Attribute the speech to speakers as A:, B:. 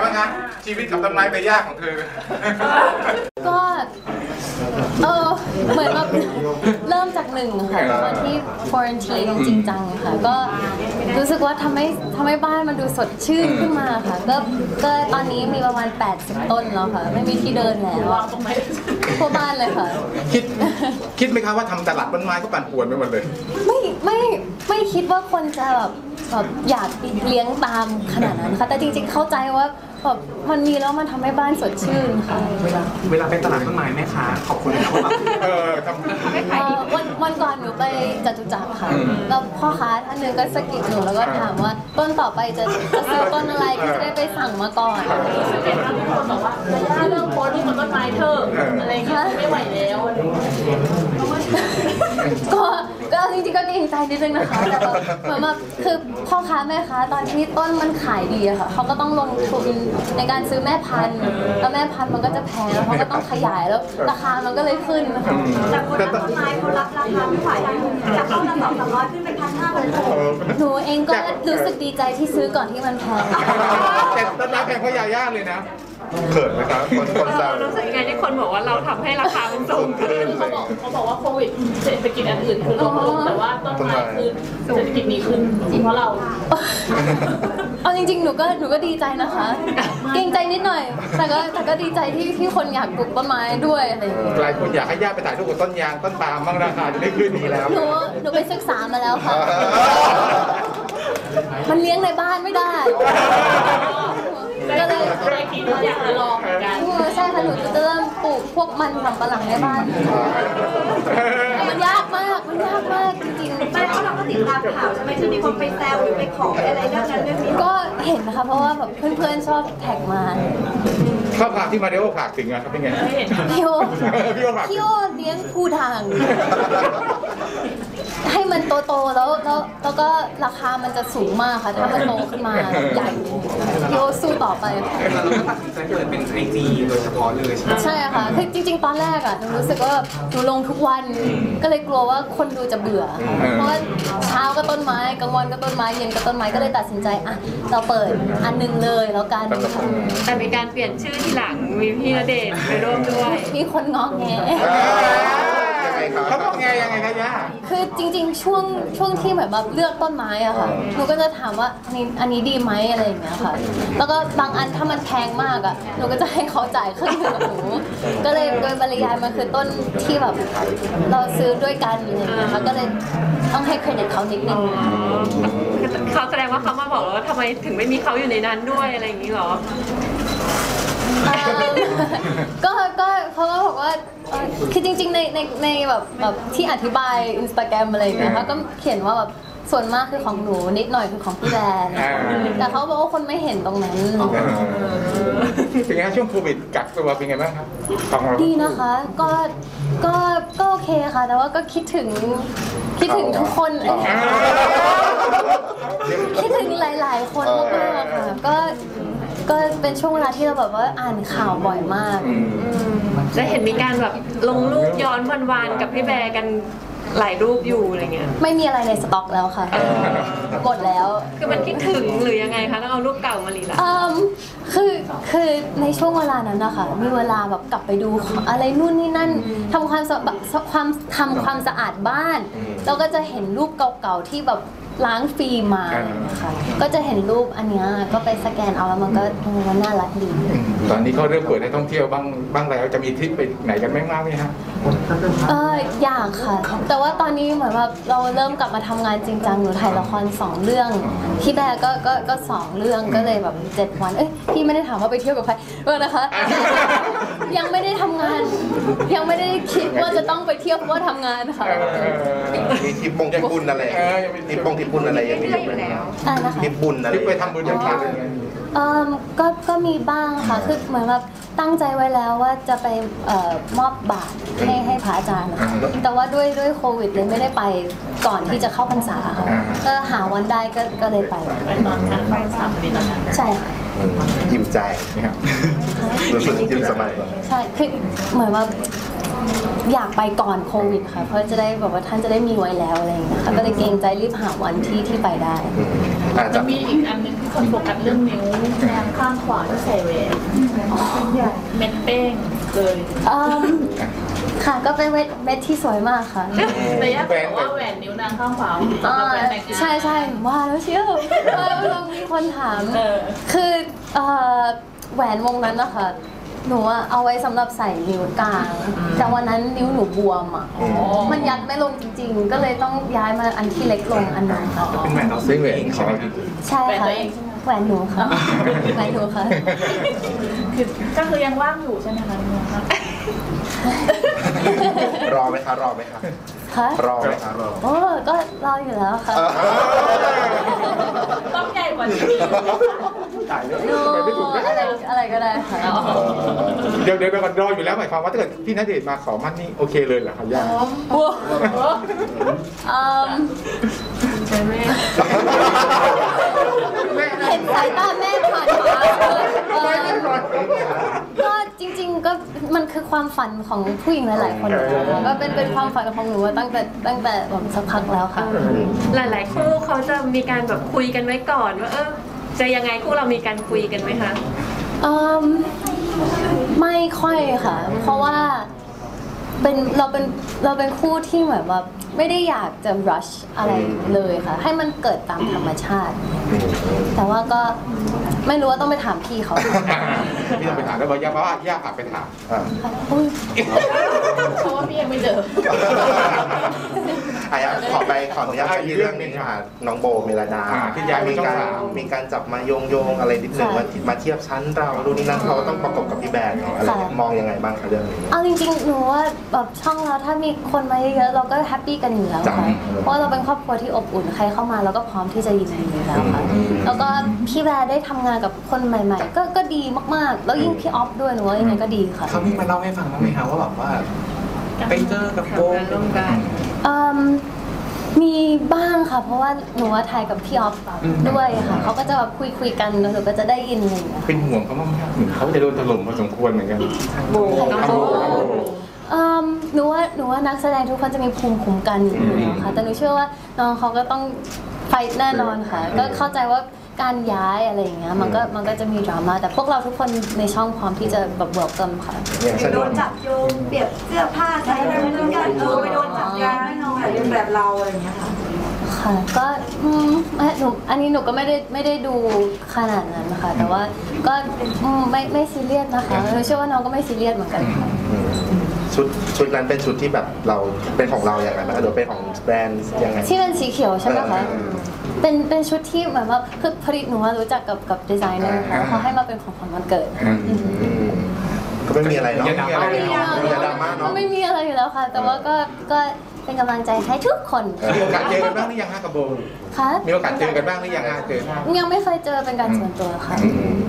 A: บ้างคะชีวิตกับต้นไม้ใบหญ้าของเธอ
B: ก็เออเหมือนแบบเริ่มจากหนึ่งค่ะตอนที่ควอนตีนจริงจังค่ะ ก็รู้สึกว่าทำให้ทำให้บ้านมันดูสดชื่นขึ้นมาค่ะ ก็ก็ตอนนี้มีประมาณ 80 ต้นแล้วค่ะ ไม่มีที่เดินแล้วทั่วบ้านเลยค่ะ
A: คิดคิดไหมคะว่าทำตลาดต้นไม้ก็ปั่นป่วนไปหมดเลย
B: ไม่ไม่ไม่คิดว่าคนจะแบบ แบบอยากเลี้ยงตามขนาดนั้นค่ะ แต่จริงๆเข้าใจว่าแบบมันมีแล้วมันทำให้บ้านสดชื่นค่ะ
C: เวลาเวลาไปตลาดต้นไม้แม่ค้าขอบคุณนะว่า
A: เออทำ
B: เอ่อวันวันก่อนหนูไปจตุจักรค่ะแล้วพ่อค้าท่านหนึงก็สะกิดหนูแล้วก็ถามว่าต้นต่อไปจะจะซื้อต้นอะไรก็จะได้ไปสั่งมาก่อน
D: เห็นว่ามีคนบอกว่าระยะเรื่องโพสต์ที่มันต้นไม้เธอะอะไรอย่างเงี้ยไม่ไหวแล้วอะไรอย่างเงี้ย
B: ก็ก็จริงๆก็เกรงใจนิดนึงนะคะแต่แบบเหมือนแบบคือพ่อค้าแม่ค้าตอนที่ต้นมันขายดีอะค่ะเขาก็ต้องลงทุนในการซื้อแม่พันธุ์แล้วแม่พันธุ์มันก็จะแพงแล้วเขาก็ต้องขยายแล้วราคามันก็เลยขึ้นนะคะ
E: แต่คนทำต้นไม้เขารับราคาไม่ไหวจากต้นละสองสามร้อยขึ้นเป็นพันห้าพันหก
A: เออ
B: หนูเองก็รู้สึกดีใจที่ซื้อก่อนที่มันแพง
A: แต่ต้นไม้แพงเพราะยาย่าเลยนะ เขินไหมครับคนคนแซว
D: รู้สึกยังไงที่คนบอกว่าเราทำให้ราคามันสูงขึ้นเขาบอกเขาบอกว่าโควิดเศรษฐกิจอันอื่นคือลงลงแต่ว่าต้นไม้คือเศรษฐกิจมีขึ้นจริงเพราะเรา
B: เอาจริงๆ หนูก็หนูก็ดีใจนะคะ เกรงใจนิดหน่อย แต่ก็แต่ก็ดีใจที่ที่คนอยากปลูกต้นไม้ด้วยอะไรอย่างเงี้ย
A: หลายคนอยากให้ย่าไปถ่ายรูปกับต้นยางต้นปาล์มบ้างราคาจะได้ขึ้นดีแล้ว
B: หนูหนูไปศึกษามาแล้วค่ะ มันเลี้ยงในบ้านไม่ได้ ก็เลย
D: ก็เลยคิดว่าอยากจะลองเหมือนกัน
B: เออใช่ค่ะหนูจะเริ่มปลูกพวกมันสำปะหลังในบ้านแต่มันยากมากมัน ยากมากจริง
E: ไม่เพราะเราก็ติดตามข่าวใช่ไหมที่มีคนไปแซวหรือไปขออะไรเรื่องนั้นเรื่องนี้
B: ๆก็เห็นนะคะเพราะว่าแบบเพื่อนๆชอบแท็กมา
A: ข้อความที่มาริโอฝากถึงอะครับเป็นไง
B: พี่โอ
A: พี่โอฝาก
B: พี่โอเลี้ยงผู้ทาง ให้มันโตๆแล้วแล้วแล้วก็ราคามันจะสูงมากค่ะถ้ามันโตขึ้นมาใหญ่พี่โอสู้ต่อไปค่ะ
C: เราก็ตัดสินใจเปิดเป็นไอจีโดยเฉพาะเลยใช่ไหม
B: ใช่ค่ะคือจริง ๆ ตอนแรกอะหนูรู้สึกว่าหนูลงทุกวันก็เลยกลัวว่าคนดูจะเบื่อค่ะเพราะว่าเช้าก็ต้นไม้กลางวันก็ต้นไม้เย็นก็ต้นไม้ก็เลยตัดสินใจอะเราเปิดอันหนึงเลยแล้วกันค่ะ
D: แต่มีการเปลี่ยนชื่อทีหลังมีพี่ณเดชน์ไปร่วมด้วย
B: มีคนงองแง
A: ยังไง ครับเขาบอกไงยังไงคะย่า
B: คือจริงๆ ช่วงช่วงที่แบบแบบเลือกต้นไม้อะค่ะหนูก็จะถามว่าอันนี้อันนี้ดีไหมอะไรอย่างเงี้ยค่ะ แล้วก็บางอันถ้ามันแพงมากอะหนูก็จะให้เขาจ่ายครึ่งหนึงกับหนู ก็เลยโดยปริยายมันคือต้นที่แบบเราซื้อด้วยกันอะไรอย่างเงี้ยค่ะก็เลยต้องให้เครดิตเขานิดนึง
D: เขาแสดงว่าเขามาบอกแล้วว่าทำไมถึงไม่มีเขาอยู่ในนั้นด้วยอะไรอย่างนี้เหรอ
B: เอิ่ม ก็ก็เขาก็บอกว่าเอ่อคือจริงๆในในในแบบแบบที่อธิบายอินสตาแกรมอะไรอย่างเงี้ยเขาก็เขียนว่าแบบส่วนมากคือของหนูนิดหน่อยคือของพี่แบรนด์แต่เขาบอกว่าคนไม่เห็นตรงนั้น
A: เป็นไงฮะช่วงโควิดกักตัวเป็นไงบ้างครับของเรา
B: ดีนะคะ ก็ ก็ ก็โอเคค่ะ แต่ว่าก็คิดถึง คิดถึงทุกคนคิดถึงหลาย ๆ คนมากๆค่ะ ก็ ก็เป็นช่วงเวลาที่เราแบบว่าอ่านข่าวบ่อยมาก
D: จะเห็นมีการแบบลงรูปย้อนวันๆกับพี่แบร์กันหลายรูปอยู่อะไรเงี้ย
B: ไม่มีอะไรในสต็อกแล้วค่ะหมดแล้ว
D: คือมันคิดถึงหรือยังไงคะต้องเอารูปเก่ามารีละ
B: เอิ่มคือคือในช่วงเวลานั้นนะคะมีเวลาแบบกลับไปดูอะไรนู่นนี่นั่นทำความสะแบบความทำความสะอาดบ้านเราก็จะเห็นรูปเก่าๆที่แบบล้างฟิล์มมานะคะก็จะเห็นรูปอันเนี้ยก็ไปสแกนเอาแล้วมันก็เออมันน่ารักดี
A: อืมตอนนี้เขาเริ่มเปิดให้ท่องเที่ยวบ้างบ้างแล้วจะมีทริปไปไหนกันไหมบ้างไหมฮะ
B: เอออยากค่ะ แต่ว่าตอนนี้เหมือนแบบเราเริ่มกลับมาทำงานจริงจังหนูถ่ายละครสองเรื่องพี่แบร์ก็ก็ก็สองเรื่องก็เลยแบบเจ็ดวันเอ้ยพี่ไม่ได้ถามว่าไปเที่ยวกับใครเออนะคะ ยังไม่ได้ทำงาน ยังไม่ได้คิดว่าจะต้องไปเที่ยวเพราะว่าทำงานค่ะ
F: มีทริปปงทริปบุญอะไร
A: เออยังมี
F: ทริปปงทริปบุญอะไรอย่างนี้อยู่ไหม
B: อ่านะคะ
F: ทริปบุญอะไร
A: ทริปไปทำบุญยังไงเป็นไง
B: เอ่อก็ก็มีบ้างค่ะ คือเหมือนแบบตั้งใจไว้แล้วว่าจะไปเอ่อมอบบาตรให้ให้พระอาจารย์นะคะแต่ว่าด้วยด้วยโควิดเลยไม่ได้ไปก่อนที่จะเข้าพรรษาค่ะก็หาวันได้ก็ก็เลยไป
D: ไปตอนนั้นไปสามปีตอนนั้น
B: ใช่ค่ะ
F: อืมยิ้มใจ
A: นี่ครับ
F: รู้สึกยิ้มสบาย
B: ใช่คือเหมือนว่า อยากไปก่อนโควิดค่ะเพราะจะได้แบบว่าท่านจะได้มีไว้แล้วอะไรอย่างเงี้ยค่ะก็เลยเกรงใจรีบหาวันที่ที่ไปได้
F: อาจ
D: จะ
F: จะ
D: มีอีกอันหนึงที่คนโฟกัสเรื่องนิ้วแนมข้างขวาที่ใส่แหวนเม็ดเป้งเลย
B: อืมค่ะก็เป็นเม็ดเม็ดที่สวยมากค่ะ
D: แต่ย่าบอกว่าแหวนนิ้วนางข้างขวาสำหรับแหวนแต่งงาน
B: ใช่ใช่ว่าแล้วเชียวเออเรามีคนถาม
D: เออ
B: คือเอ่อแหวนวงนั้นนะคะ หนูอะเอาไว้สำหรับใส่นิ้วกลางแต่วันนั้นนิ้วหนูบวมอะมันยัดไม่ลงจริง ๆ ก็เลยต้องย้ายมาอันที่เล็กลงอันนั้นค่ะ
C: เป็นแหวนเรา
A: ซึ่
C: ซื้
A: ง
C: อ
A: แหว
C: เอนง
A: ข
C: ใช่
A: อง
C: ไหม
A: เรา
B: ใช่ค่ะ
D: แหวนตัวเองใช่ไหม
B: แหวนหนูค่ะแหวนหนูค่ะ
D: คือก็คือยังว่างอยู่ใช่ไหมคะ
F: รอไหมคะรอไหมคะ
B: ค่ะ
F: รอไหมคะรอ
B: โอ้ก็รออยู่แล้วค่ะ
D: ต้องใหญ่กว่านี้
A: ตายแล้ว
B: ดู
A: ทำไมไม่ถูกนะ
B: อะไรอะไรก็ได้ค่ะ
A: เดี๋ยวเดี๋ยวเดี๋ยวก่อนรออยู่แล้วหมายความว่าถ้าเกิดพี่ณเดชน์มาขอมั่นนี่โอเคเลยเหรอครับย่า
B: อืม
D: ใช่ไหม
B: เห็นสายตาแม่ผ่านมาเลยเออก็จริง ๆ ก็มันคือความฝันของผู้หญิงหลาย ๆ คนนะคะก็เป็นเป็นความฝันของหนูมาตั้งแต่ตั้งแต่แบบสักพักแล้วค่ะ
G: หลาย ๆ คู่เขาจะมีการแบบคุยกันไว้ก่อนว่าเออ จะยังไงคู่เรามีการคุยกันไหมคะ
B: อืมไม่ค่อยค่ะ เพราะว่าเป็นเราเป็นเราเป็นคู่ที่เหมือนแบบไม่ได้อยากจะ rush อะไรเลยค่ะ ให้มันเกิดตามธรรมชาติ แต่ว่าก็ไม่รู้ว่าต้องไปถามพี่เขา
A: พี่ต้องไปถามแล้วบอกย่าเพราะว่าย่าฝากไปถาม
F: อะ
B: อุ๊ย
D: เพราะว่าพี่ยังไม่เจอ
F: อะขอไปขออนุญาตไปที่เรื่องนี้ค่ะน้องโบเมลดา
A: อ่าที่ย้ายมา
F: มี
A: ช่อง
F: การ
A: สาม
F: มีการจับมาโยงโยงอะไรนิดนึงว่ามาเทียบชั้นเราดูนนี่นั่นเขาก็ต้องประกบกับพี่แบร์เนาะอะไรเนี่ยมองยังไงบ้างคะเรื่องนี้
B: เอาจริงๆ หนูว่าแบบช่องเราถ้ามีคนมาเยอะๆ เราก็แฮปปี้กันอยู่แล้วค่ะ
F: จ้ะ
B: เพราะเราเป็นครอบครัวที่อบอุ่น ใครเข้ามาเราก็พร้อมที่จะยินดีอยู่แล้วค่ะ
F: อืม
B: แล้วก็พี่แบร์ได้ทำงานกับคนใหม่ ๆ ก็ก็ดีมากๆ แล้วยิ่งพี่ออฟด้วยหนูว่ายังไงก็ดีค่ะ
C: เขามีมาเล่าให้ฟังบ้างไหมคะว่าแบบว่า ไปเจอกับโบ
G: ร่วมกัน
B: อืมมีบ้างค่ะ เพราะว่าหนูว่าถ่ายกับพี่ออฟด้วยค่ะเขาก็จะแบบคุยคุยๆกันแล้วหนูก็จะได้ยินอะไรอย่างเงี้ย
A: เป็นห่วงเขาบ้างไหมครับเหมือนเขาจะโดนถล่มพอสมควรเหมือนกัน
G: น้องโบ
B: อืมหนูว่าหนูว่านักแสดงทุกคนจะมีภูมิคุ้มกันอยู่แล้วค่ะแต่หนูเชื่อว่าน้องเขาก็ต้องไฟท์แน่นอนค่ะ ก็เข้าใจว่า การย้ายอะไรอย่างเงี้ยมันก็มันก็จะมีดราม่าแต่พวกเราทุกคนในช่องพร้อมที่จะแบบเวลกัมค่ะ
F: อย่างเช่น
E: โดนจับโยงเปรียบเสื้อผ้าใช้อะไรเหมือนกันเออไปโดนจับยางแน่นอนเรียนแบบเราอะไรอย่างเงี้ยค่ะ
B: ค่ะก็อืมไม่หนูอันนี้หนูก็ไม่ได้ไม่ได้ดูขนาดนั้นนะคะแต่ว่าก็อืมไม่ไม่ซีเรียสนะคะหนูเชื่อว่าน้องก็ไม่ซีเรียสเหมือนกันค่ะ
F: อืมชุดชุดนั้นเป็นชุดที่แบบเราเป็นของเราอย่างไรไหมคะหรือเป็นของแบรนด์ยังไง
B: ที่เป็นสีเขียวใช่ไหมคะ
F: เออ
B: เป็นเป็นชุดที่เหมือนว่าคือพอดีหนูว่ารู้จักกับกับดีไซเนอร์ค่ะแล้วเขาให้มาเป็นของขวัญวันเกิด
A: อืม
F: อืมก็ไม่มีอะไรเนาะ
A: อย่าดราม่า
F: อย่าดราม่าเนาะ
B: ไม่มีอะไรอยู่แล้วค่ะ แต่ว่าก็ก็เป็นกำลังใจให้ทุกคน
A: มีโอกาสเจอกันบ้างหรือยังฮะกับโบ
B: ค่ะ
A: มีโอกาสเจอกันบ้างหรือยังฮะเจอ
B: ยังไม่เคยเจอเป็นการส่วนตัวค่ะ
F: อืม